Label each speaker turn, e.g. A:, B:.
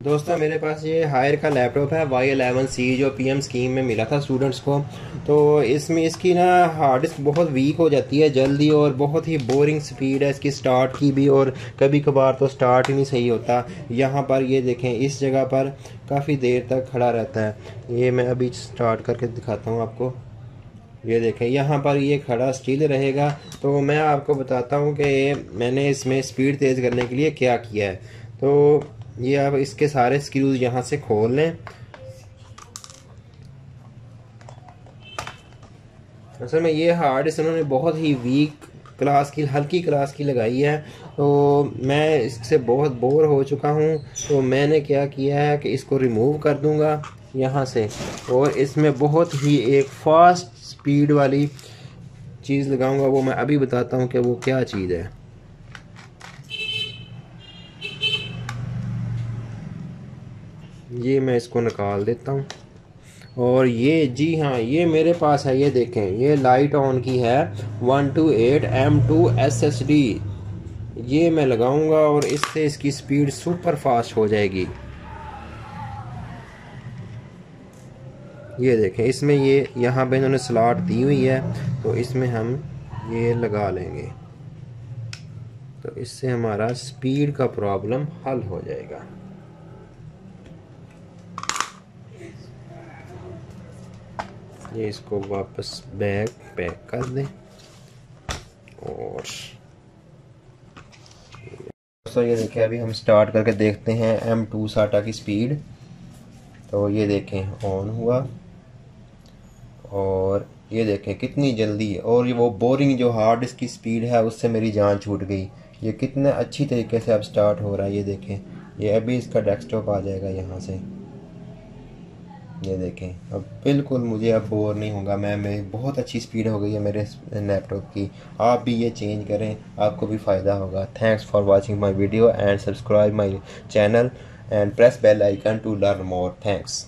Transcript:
A: दोस्तों, मेरे पास ये हायर का लैपटॉप है वाई एलेवन सी जो पीएम स्कीम में मिला था स्टूडेंट्स को। तो इसमें इसकी ना हार्ड डिस्क बहुत वीक हो जाती है जल्दी और बहुत ही बोरिंग स्पीड है इसकी स्टार्ट की भी और कभी कभार तो स्टार्ट ही नहीं सही होता। यहाँ पर ये देखें, इस जगह पर काफ़ी देर तक खड़ा रहता है। ये मैं अभी स्टार्ट करके दिखाता हूँ आपको। ये देखें, यहाँ पर ये खड़ा स्टील रहेगा। तो मैं आपको बताता हूँ कि मैंने इसमें स्पीड तेज़ करने के लिए क्या किया है। तो ये आप इसके सारे स्क्रूज यहाँ से खोल लें। असल में ये हार्ड उन्होंने बहुत ही वीक क्लास की, हल्की क्लास की लगाई है। तो मैं इससे बहुत बोर हो चुका हूँ। तो मैंने क्या किया है कि इसको रिमूव कर दूँगा। यहाँ से। और इसमें बहुत ही एक फास्ट स्पीड वाली चीज़ लगाऊँगा, वो मैं अभी बताता हूँ कि वो क्या चीज़ है। ये मैं इसको निकाल देता हूँ। और ये, जी हाँ ये मेरे पास है, ये देखें, ये लाइट ऑन की है one two eight M two S S D ये मैं लगाऊँगा और इससे इसकी स्पीड सुपर फास्ट हो जाएगी। ये देखें, इसमें ये, यहाँ पे इन्होंने स्लॉट दी हुई है तो इसमें हम ये लगा लेंगे। तो इससे हमारा स्पीड का प्रॉब्लम हल हो जाएगा। ये इसको वापस बैग पैक कर दें, और दोस्तों, ये देखिए अभी हम स्टार्ट करके देखते हैं एम टू साटा की स्पीड तो ये देखें ऑन हुआ। और ये देखें कितनी जल्दी और ये वो बोरिंग जो हार्ड डिस्क की स्पीड है, उससे मेरी जान छूट गई। ये कितने अच्छी तरीके से अब स्टार्ट हो रहा है, ये देखें। ये अभी इसका डेस्कटॉप आ जाएगा यहाँ से। ये देखें। अब बिल्कुल मुझे अब बोर नहीं होगा। मैं मेरी बहुत अच्छी स्पीड हो गई है मेरे लैपटॉप की। आप भी ये चेंज करें, आपको भी फ़ायदा होगा। Thanks for watching my video and subscribe my channel and press bell icon to learn more thanks